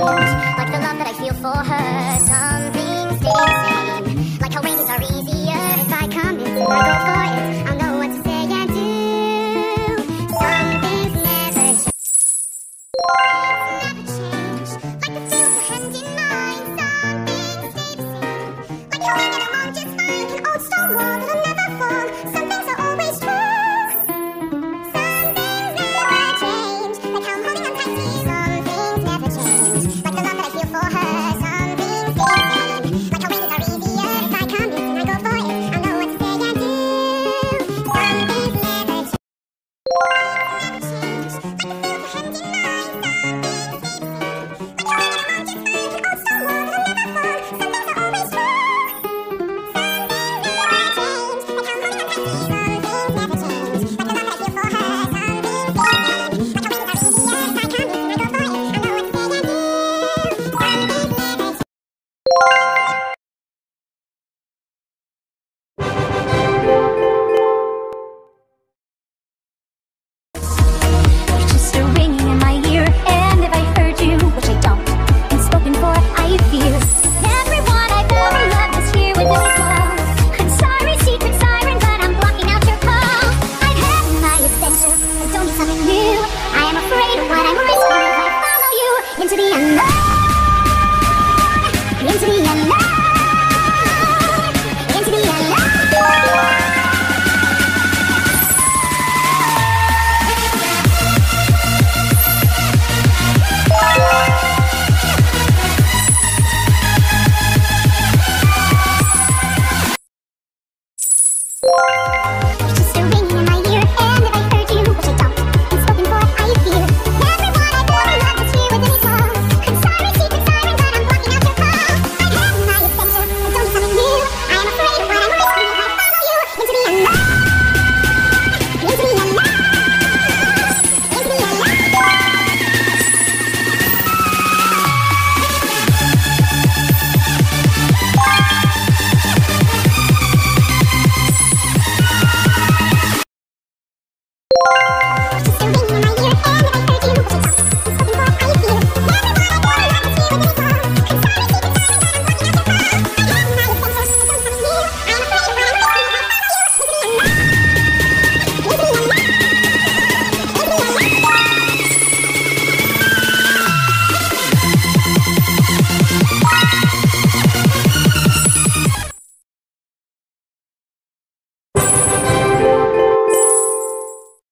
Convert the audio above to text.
Like the love that I feel for her. Some